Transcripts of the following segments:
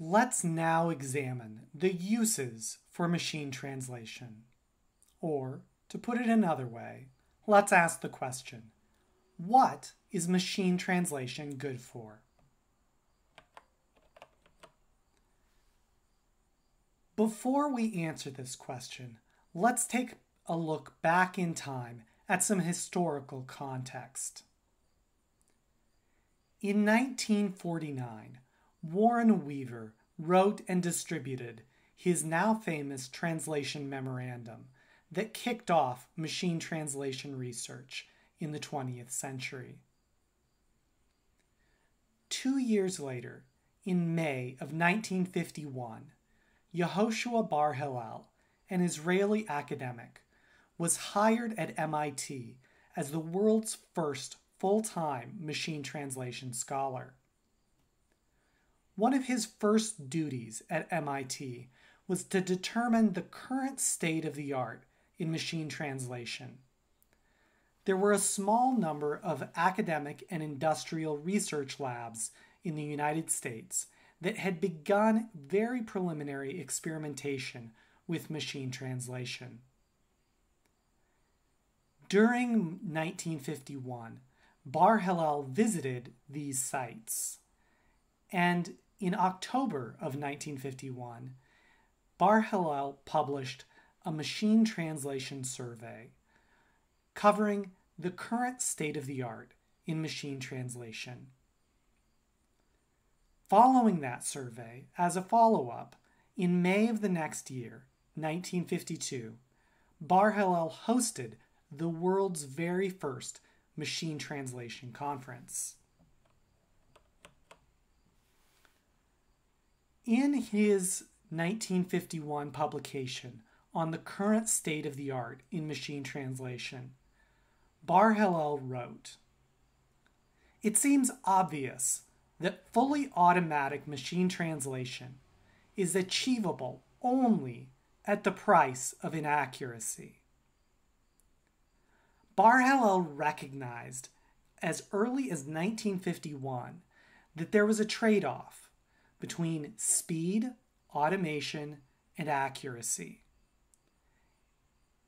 Let's now examine the uses for machine translation. Or, to put it another way, let's ask the question What is machine translation good for? Before we answer this question, let's take a look back in time at some historical context. In 1949, Warren Weaver wrote and distributed his now famous translation memorandum that kicked off machine translation research in the 20th century. Two years later, in May of 1951, Yehoshua Bar Hillel, an Israeli academic, was hired at MIT as the world's first full time machine translation scholar. One of his first duties at MIT was to determine the current state of the art in machine translation. There were a small number of academic and industrial research labs in the United States that had begun very preliminary experimentation with machine translation. During 1951, Bar Hillel visited these sites, and in October of 1951, Bar Hillel published a machine translation survey covering the current state of the art in machine translation. Following that survey, as a follow up, in May of the next year, 1952, Bar Hillel hosted the world's very first machine translation conference. In his 1951 publication on the current state of the art in machine translation, Bar Hillel wrote It seems obvious that fully automatic machine translation is achievable only at the price of inaccuracy. Bar Hillel recognized as early as 1951 that there was a trade off between speed, automation, and accuracy.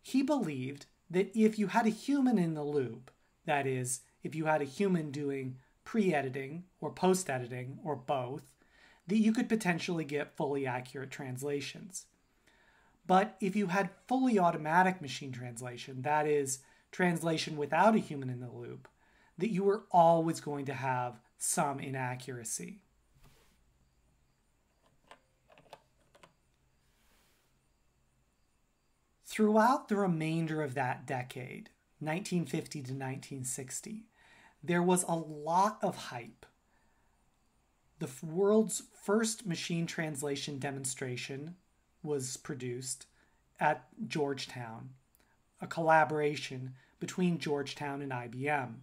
He believed that if you had a human in the loop, that is, if you had a human doing pre editing or post editing or both, that you could potentially get fully accurate translations. But if you had fully automatic machine translation, that is, translation without a human in the loop, that you were always going to have some inaccuracy. Throughout the remainder of that decade, 1950 to 1960, there was a lot of hype. The world's first machine translation demonstration was produced at Georgetown, a collaboration between Georgetown and IBM.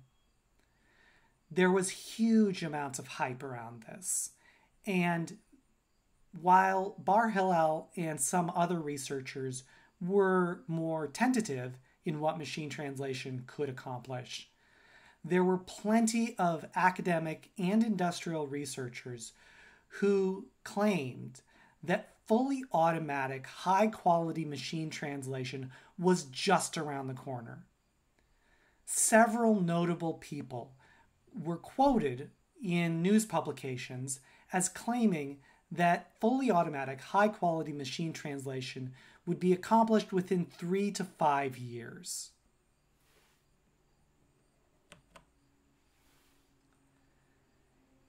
There was huge amounts of hype around this. And while Bar Hillel and some other researchers were more tentative in what machine translation could accomplish, there were plenty of academic and industrial researchers who claimed that fully automatic, high quality machine translation was just around the corner. Several notable people were quoted in news publications as claiming that fully automatic, high quality machine translation would be accomplished within three to five years.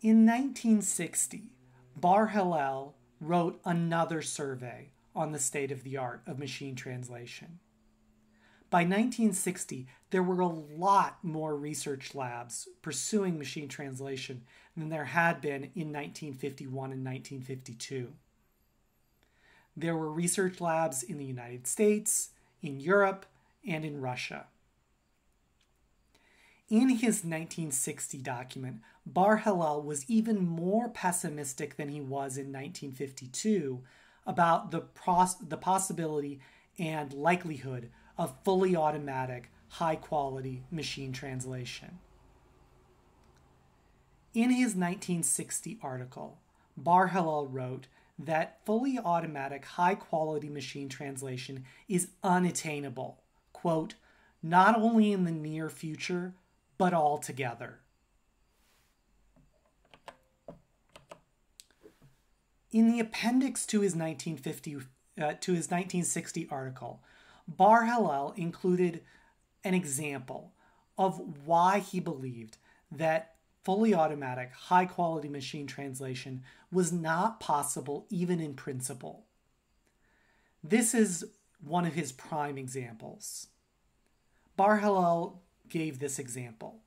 In 1960, Bar Hillel wrote another survey on the state of the art of machine translation. By 1960, there were a lot more research labs pursuing machine translation than there had been in 1951 and 1952. There were research labs in the United States, in Europe, and in Russia. In his 1960 document, Bar Hillel was even more pessimistic than he was in 1952 about the, the possibility and likelihood of fully automatic, high quality machine translation. In his 1960 article, Bar Hillel wrote that fully automatic high quality machine translation is unattainable, quote, not only in the near future, but altogether. In the appendix to his 1950 uh, to his 1960 article, Bar Hillel included an example of why he believed that fully automatic, high quality machine translation was not possible even in principle. This is one of his prime examples. Bar Hillel gave this example.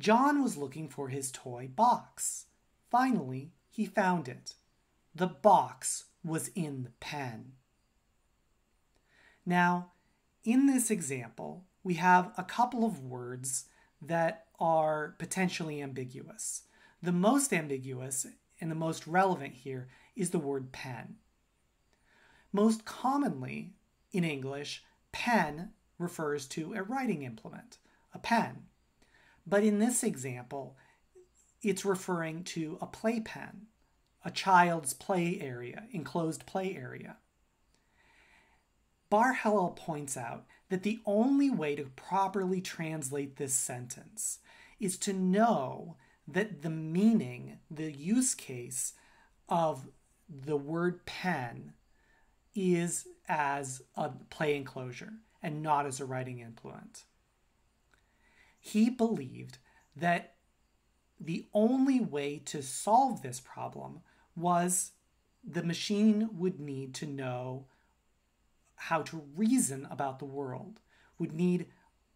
John was looking for his toy box. Finally, he found it. The box was in the pen. Now, in this example, we have a couple of words that are potentially ambiguous. The most ambiguous and the most relevant here is the word pen. Most commonly in English, pen refers to a writing implement, a pen. But in this example, it's referring to a playpen, a child's play area, enclosed play area. Bar points out that the only way to properly translate this sentence is to know that the meaning, the use case of the word pen is as a play enclosure and not as a writing implement. He believed that the only way to solve this problem was the machine would need to know how to reason about the world, would need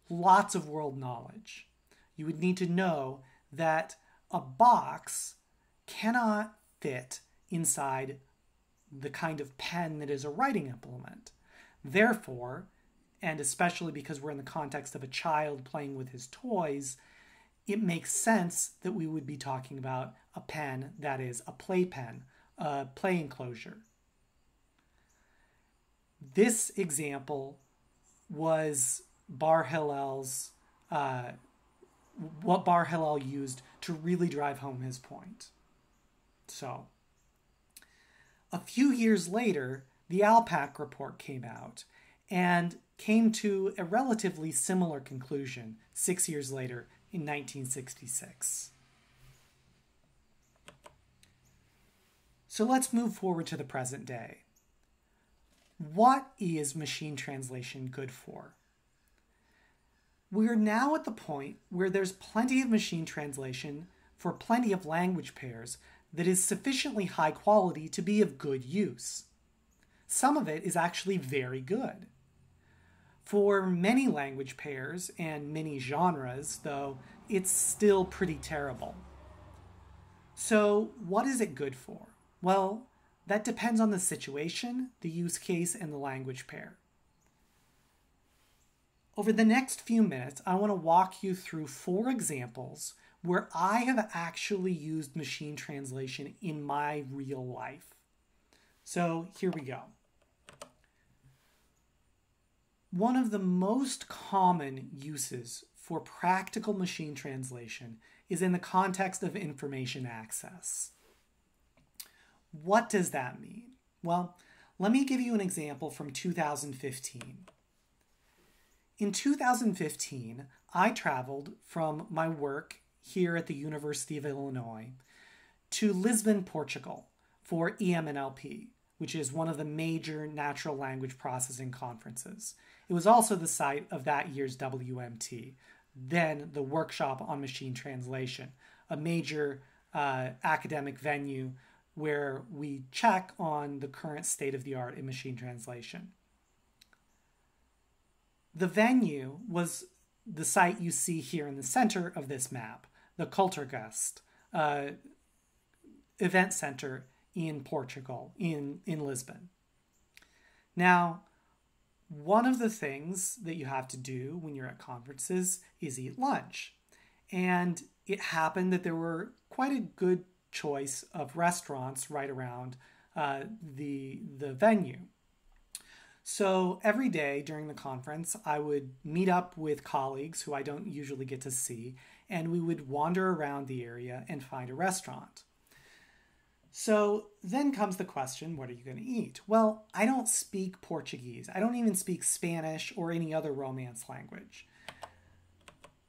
lots of world knowledge. You would need to know that a box cannot fit inside the kind of pen that is a writing implement. Therefore, and especially because we're in the context of a child playing with his toys, it makes sense that we would be talking about a pen that is a playpen, a play enclosure. This example was Bar Hillel's, uh, what Bar Hillel used to really drive home his point. So, a few years later, the ALPAC report came out and came to a relatively similar conclusion six years later in 1966. So let's move forward to the present day. What is machine translation good for? We're now at the point where there's plenty of machine translation for plenty of language pairs that is sufficiently high quality to be of good use. Some of it is actually very good. For many language pairs and many genres, though, it's still pretty terrible. So, what is it good for? Well, that depends on the situation, the use case, and the language pair. Over the next few minutes, I want to walk you through four examples where I have actually used machine translation in my real life. So here we go. One of the most common uses for practical machine translation is in the context of information access. What does that mean? Well, let me give you an example from 2015. In 2015, I traveled from my work here at the University of Illinois to Lisbon, Portugal for EMNLP, which is one of the major natural language processing conferences. It was also the site of that year's WMT, then the Workshop on Machine Translation, a major uh, academic venue where we check on the current state of the art in machine translation. The venue was the site you see here in the center of this map, the Culturgest uh, event center in Portugal, in, in Lisbon. Now, one of the things that you have to do when you're at conferences is eat lunch. And it happened that there were quite a good choice of restaurants right around uh, the, the venue. So every day during the conference, I would meet up with colleagues who I don't usually get to see, and we would wander around the area and find a restaurant. So then comes the question what are you going to eat? Well, I don't speak Portuguese. I don't even speak Spanish or any other Romance language.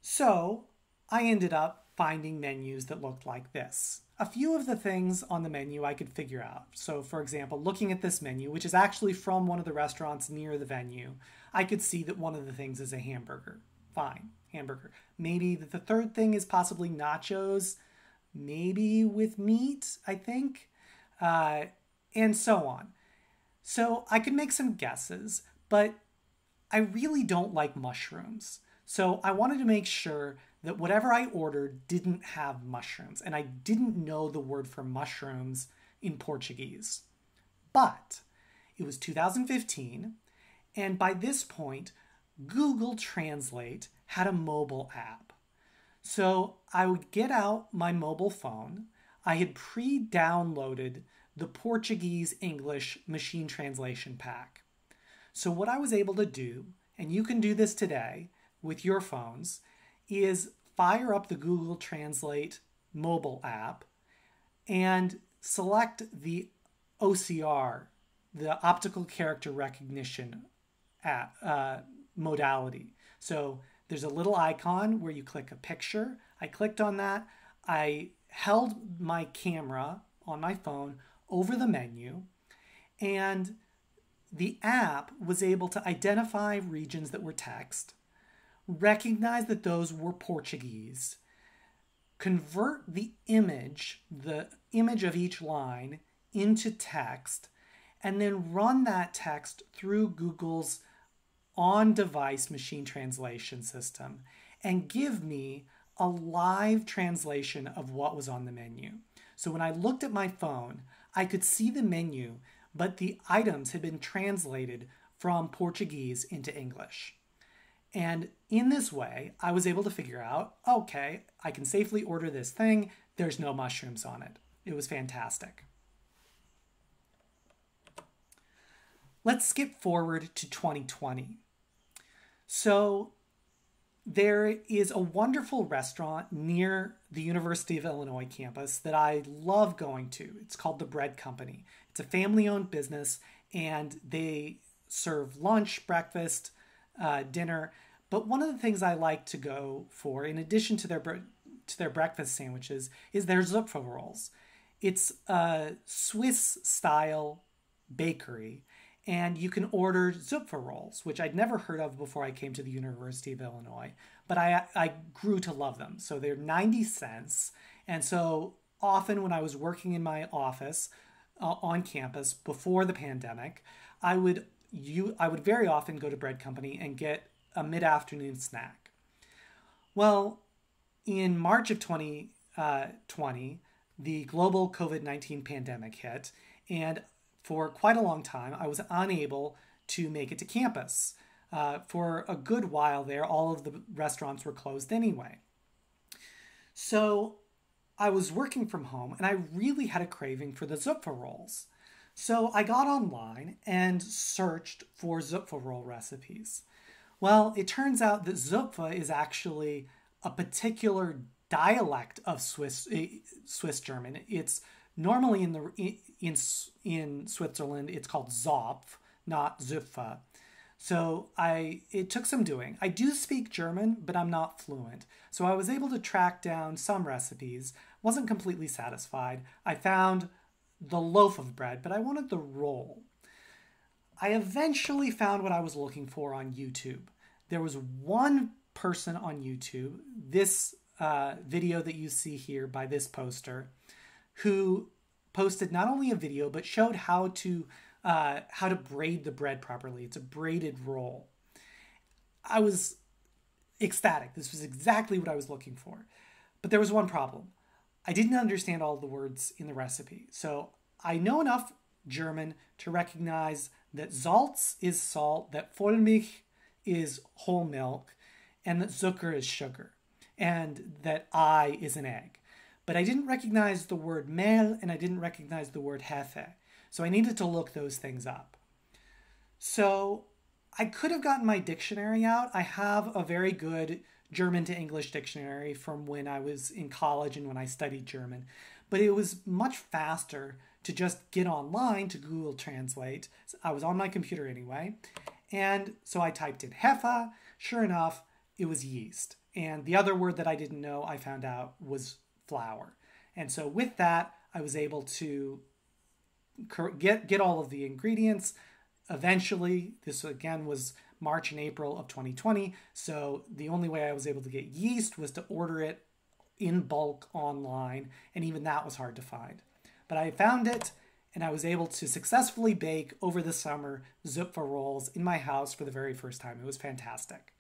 So I ended up finding menus that looked like this. A few of the things on the menu I could figure out. So, for example, looking at this menu, which is actually from one of the restaurants near the venue, I could see that one of the things is a hamburger. Fine, hamburger. Maybe that the third thing is possibly nachos maybe with meat, I think, uh, and so on. So I could make some guesses, but I really don't like mushrooms. So I wanted to make sure that whatever I ordered didn't have mushrooms, and I didn't know the word for mushrooms in Portuguese. But it was 2015, and by this point, Google Translate had a mobile app. So I would get out my mobile phone. I had pre downloaded the Portuguese English machine translation pack. So, what I was able to do, and you can do this today with your phones, is fire up the Google Translate mobile app and select the OCR, the optical character recognition at, uh, modality. So there's a little icon where you click a picture. I clicked on that. I held my camera on my phone over the menu, and the app was able to identify regions that were text, recognize that those were Portuguese, convert the image, the image of each line, into text, and then run that text through Google's on device machine translation system and give me a live translation of what was on the menu. So when I looked at my phone, I could see the menu, but the items had been translated from Portuguese into English. And in this way, I was able to figure out okay, I can safely order this thing. There's no mushrooms on it. It was fantastic. Let's skip forward to 2020. So there is a wonderful restaurant near the University of Illinois campus that I love going to. It's called the Bread Company. It's a family owned business and they serve lunch, breakfast, uh, dinner. But one of the things I like to go for, in addition to their to their breakfast sandwiches, is their Zupfa rolls. It's a Swiss style bakery and you can order Zupfa rolls, which I'd never heard of before I came to the University of Illinois, but I, I grew to love them. So they're 90 cents. And so often when I was working in my office uh, on campus before the pandemic, I would you I would very often go to Bread Company and get a mid-afternoon snack. Well, in March of 2020, uh, the global COVID-19 pandemic hit, and for quite a long time, I was unable to make it to campus. Uh, for a good while there, all of the restaurants were closed anyway. So I was working from home and I really had a craving for the Zupfa rolls. So I got online and searched for Zupfa roll recipes. Well, it turns out that Zupfa is actually a particular dialect of Swiss eh, Swiss German. It's normally in the in in Switzerland it's called Zopf, not Zupfa. So I it took some doing. I do speak German, but I'm not fluent. So I was able to track down some recipes. Wasn't completely satisfied. I found the loaf of bread, but I wanted the roll. I eventually found what I was looking for on YouTube. There was one person on YouTube, this uh, video that you see here by this poster, who posted not only a video but showed how to uh, how to braid the bread properly. It's a braided roll. I was ecstatic. This was exactly what I was looking for. But there was one problem. I didn't understand all the words in the recipe. So I know enough German to recognize that Salz is salt, that Vollmilch is whole milk, and that Zucker is sugar, and that Ei is an egg but I didn't recognize the word Mehl and I didn't recognize the word Hefe. So I needed to look those things up. So I could have gotten my dictionary out. I have a very good German to English dictionary from when I was in college and when I studied German, but it was much faster to just get online to Google Translate. I was on my computer anyway. And so I typed in Hefe. Sure enough, it was yeast. And the other word that I didn't know, I found out was flour. And so with that, I was able to get get all of the ingredients. Eventually, this again was March and April of 2020. So the only way I was able to get yeast was to order it in bulk online, and even that was hard to find. But I found it, and I was able to successfully bake over the summer Zupfa rolls in my house for the very first time. It was fantastic.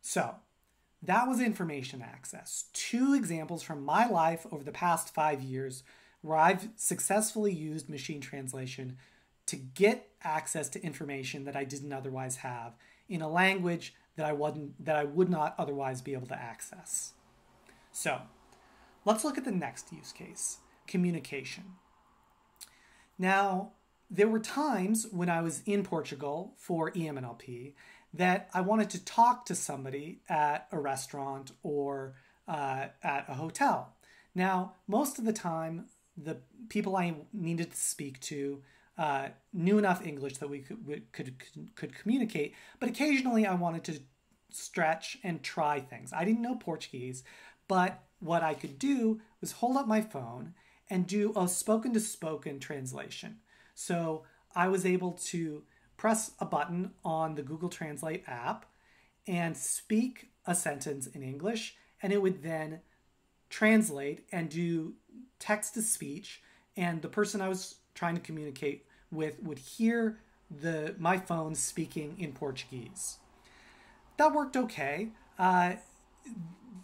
So, that was information access. Two examples from my life over the past five years where I've successfully used machine translation to get access to information that I didn't otherwise have in a language that I wouldn't that I would not otherwise be able to access. So, let's look at the next use case, communication. Now, there were times when I was in Portugal for EMNLP that I wanted to talk to somebody at a restaurant or uh, at a hotel. Now, most of the time, the people I needed to speak to uh, knew enough English that we could, we could could communicate. But occasionally, I wanted to stretch and try things. I didn't know Portuguese, but what I could do was hold up my phone and do a spoken to spoken translation. So I was able to press a button on the Google Translate app and speak a sentence in English, and it would then translate and do text to speech. And the person I was trying to communicate with would hear the my phone speaking in Portuguese. That worked okay. Uh,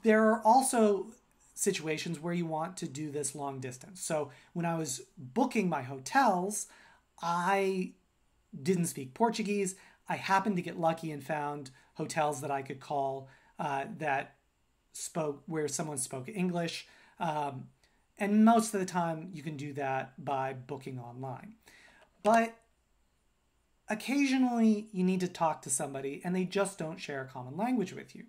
there are also situations where you want to do this long distance. So when I was booking my hotels, I didn't speak Portuguese. I happened to get lucky and found hotels that I could call uh, that spoke where someone spoke English. Um, and most of the time, you can do that by booking online. But occasionally, you need to talk to somebody and they just don't share a common language with you.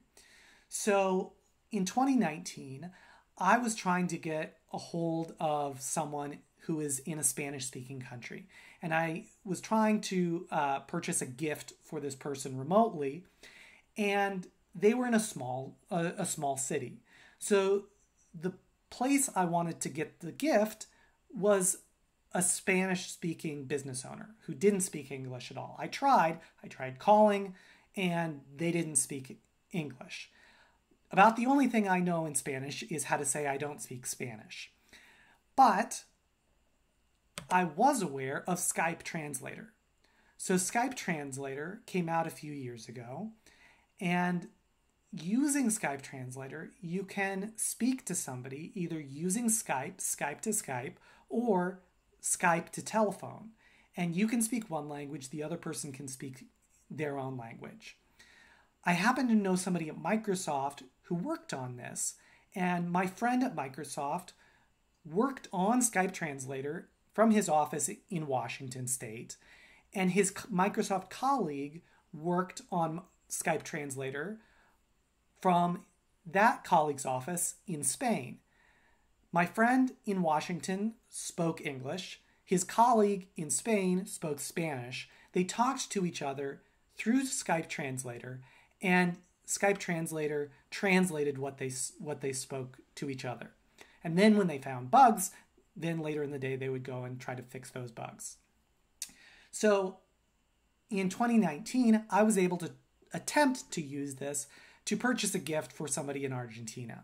So in 2019, I was trying to get a hold of someone who is in a Spanish speaking country. And I was trying to uh, purchase a gift for this person remotely. And they were in a small, a small city. So the place I wanted to get the gift was a Spanish speaking business owner who didn't speak English at all. I tried, I tried calling, and they didn't speak English. About the only thing I know in Spanish is how to say I don't speak Spanish. But I was aware of Skype Translator. So, Skype Translator came out a few years ago, and using Skype Translator, you can speak to somebody either using Skype, Skype to Skype, or Skype to telephone. And you can speak one language, the other person can speak their own language. I happen to know somebody at Microsoft who worked on this, and my friend at Microsoft worked on Skype Translator from his office in Washington state, and his Microsoft colleague worked on Skype Translator from that colleague's office in Spain. My friend in Washington spoke English. His colleague in Spain spoke Spanish. They talked to each other through Skype Translator, and Skype Translator translated what they what they spoke to each other. And then when they found bugs, then later in the day they would go and try to fix those bugs. So in 2019, I was able to attempt to use this to purchase a gift for somebody in Argentina.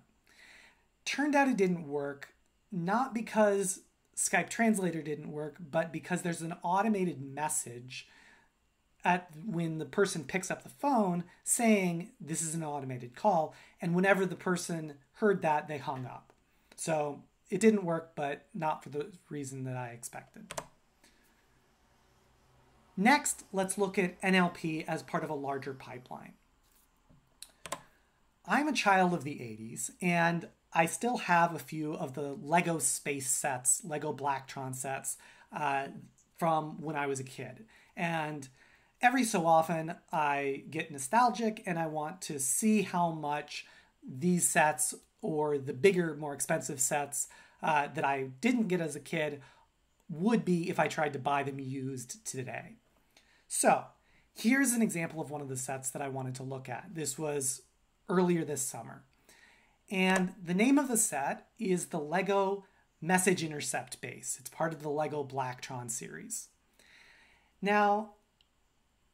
Turned out it didn't work, not because Skype Translator didn't work, but because there's an automated message at when the person picks up the phone saying this is an automated call and whenever the person heard that they hung up. So it didn't work, but not for the reason that I expected. Next, let's look at NLP as part of a larger pipeline. I'm a child of the 80s, and I still have a few of the Lego space sets, Lego Blacktron sets, uh, from when I was a kid. And every so often I get nostalgic and I want to see how much these sets or the bigger, more expensive sets uh, that I didn't get as a kid would be if I tried to buy them used today. So here's an example of one of the sets that I wanted to look at. This was earlier this summer. And the name of the set is the LEGO Message Intercept base. It's part of the LEGO Blacktron series. Now,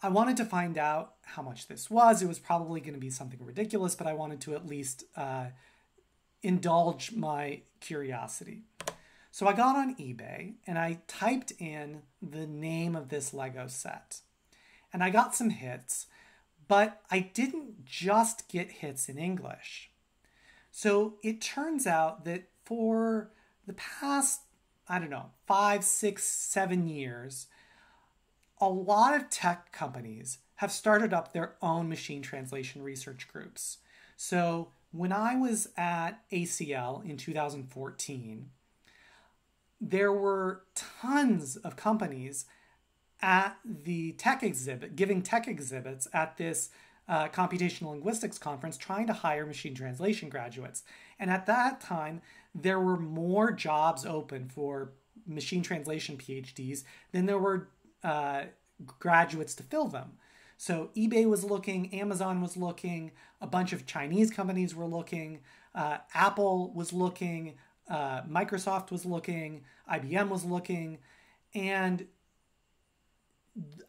I wanted to find out how much this was. It was probably going to be something ridiculous, but I wanted to at least uh, indulge my curiosity. So I got on eBay and I typed in the name of this Lego set. And I got some hits, but I didn't just get hits in English. So it turns out that for the past, I don't know, five, six, seven years, a lot of tech companies have started up their own machine translation research groups. So when I was at ACL in 2014, there were tons of companies at the tech exhibit, giving tech exhibits at this uh, computational linguistics conference trying to hire machine translation graduates. And at that time, there were more jobs open for machine translation PhDs than there were uh, graduates to fill them. So eBay was looking, Amazon was looking, a bunch of Chinese companies were looking, uh, Apple was looking, uh, Microsoft was looking, IBM was looking, and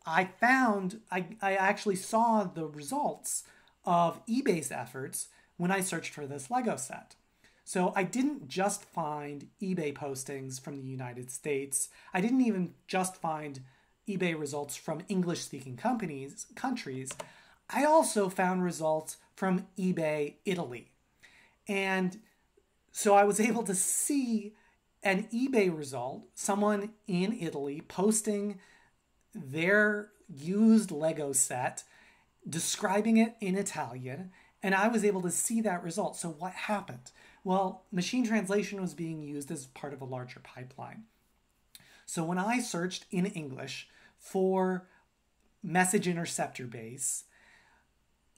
I found, I, I actually saw the results of eBay's efforts when I searched for this Lego set. So I didn't just find eBay postings from the United States. I didn't even just find eBay results from English speaking companies, countries, I also found results from eBay Italy. And so I was able to see an eBay result, someone in Italy posting their used Lego set, describing it in Italian, and I was able to see that result. So, what happened? Well, machine translation was being used as part of a larger pipeline. So, when I searched in English for message interceptor base,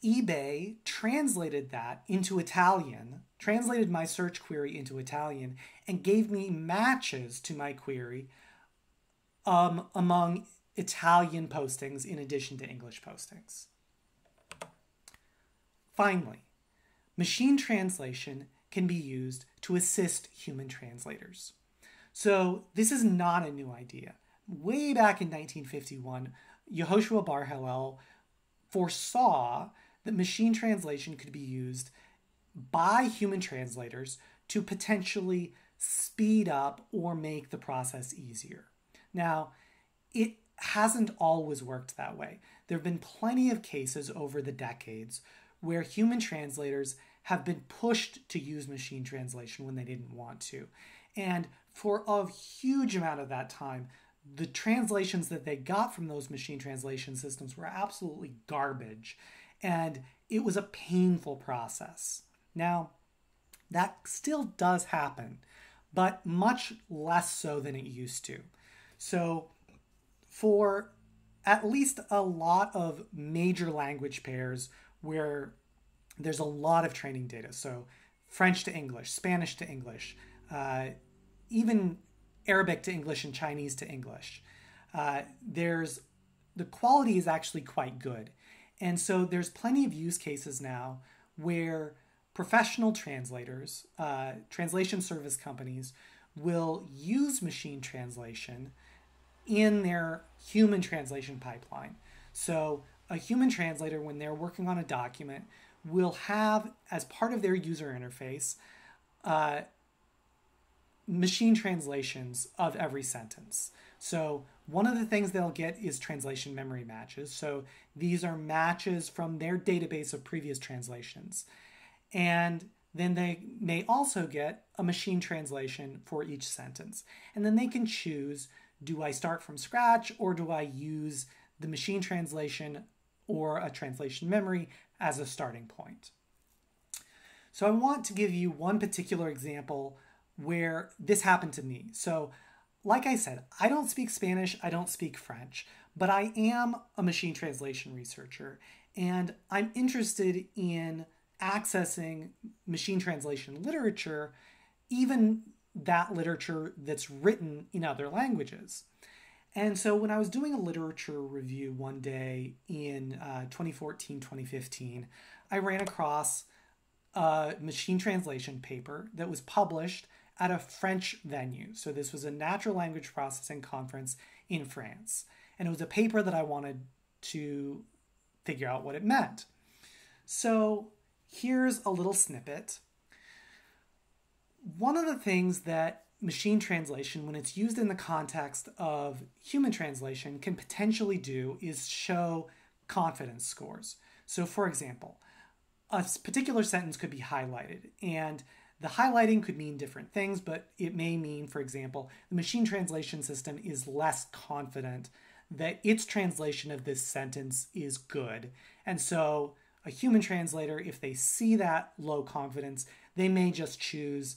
eBay translated that into Italian, translated my search query into Italian, and gave me matches to my query um, among Italian postings in addition to English postings. Finally, machine translation can be used to assist human translators. So, this is not a new idea way back in 1951, Yehoshua Bar Hillel foresaw that machine translation could be used by human translators to potentially speed up or make the process easier. Now, it hasn't always worked that way. There have been plenty of cases over the decades where human translators have been pushed to use machine translation when they didn't want to. And for a huge amount of that time, the translations that they got from those machine translation systems were absolutely garbage. And it was a painful process. Now, that still does happen, but much less so than it used to. So, for at least a lot of major language pairs where there's a lot of training data, so French to English, Spanish to English, uh, even Arabic to English and Chinese to English. Uh, there's the quality is actually quite good. And so there's plenty of use cases now where professional translators, uh, translation service companies, will use machine translation in their human translation pipeline. So a human translator, when they're working on a document, will have as part of their user interface uh, machine translations of every sentence. So one of the things they'll get is translation memory matches. So these are matches from their database of previous translations. And then they may also get a machine translation for each sentence. And then they can choose do I start from scratch or do I use the machine translation or a translation memory as a starting point? So I want to give you one particular example where this happened to me. So, like I said, I don't speak Spanish, I don't speak French, but I am a machine translation researcher and I'm interested in accessing machine translation literature, even that literature that's written in other languages. And so when I was doing a literature review one day in uh, 2014, 2015, I ran across a machine translation paper that was published at a French venue. So this was a natural language processing conference in France. And it was a paper that I wanted to figure out what it meant. So here's a little snippet. One of the things that machine translation, when it's used in the context of human translation, can potentially do is show confidence scores. So, for example, a particular sentence could be highlighted, and the highlighting could mean different things, but it may mean, for example, the machine translation system is less confident that its translation of this sentence is good. And so, a human translator, if they see that low confidence, they may just choose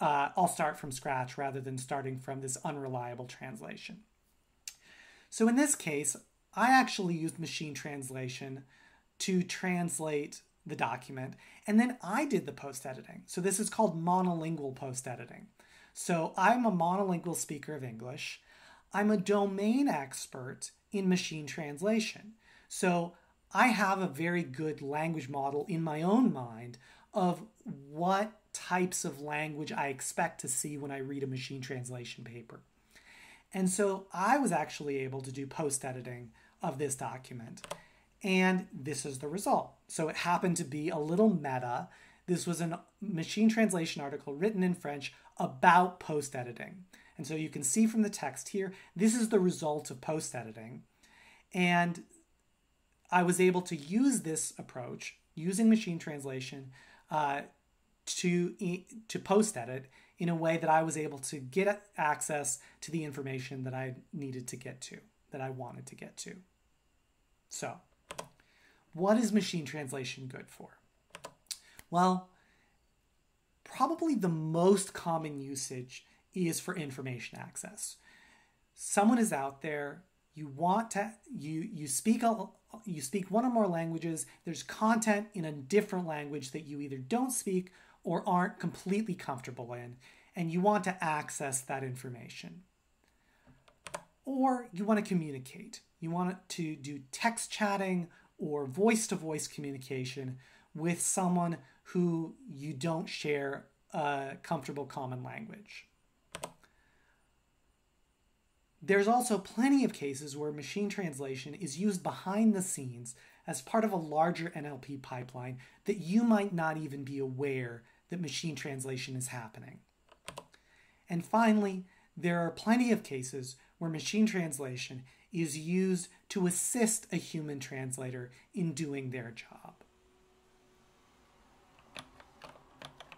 uh, I'll start from scratch rather than starting from this unreliable translation. So in this case, I actually used machine translation to translate the document, and then I did the post editing. So this is called monolingual post editing. So I'm a monolingual speaker of English. I'm a domain expert in machine translation. So I have a very good language model in my own mind of what types of language I expect to see when I read a machine translation paper. And so I was actually able to do post editing of this document. And this is the result. So it happened to be a little meta. This was a machine translation article written in French about post editing. And so you can see from the text here, this is the result of post editing. And I was able to use this approach using machine translation uh, to to post edit in a way that I was able to get access to the information that I needed to get to, that I wanted to get to. So, what is machine translation good for? Well, probably the most common usage is for information access. Someone is out there, you want to you you speak a, you speak one or more languages, there's content in a different language that you either don't speak or aren't completely comfortable in, and you want to access that information. Or you want to communicate. You want to do text chatting or voice to voice communication with someone who you don't share a comfortable common language. There's also plenty of cases where machine translation is used behind the scenes as part of a larger NLP pipeline that you might not even be aware that machine translation is happening. And finally, there are plenty of cases where machine translation is used to assist a human translator in doing their job.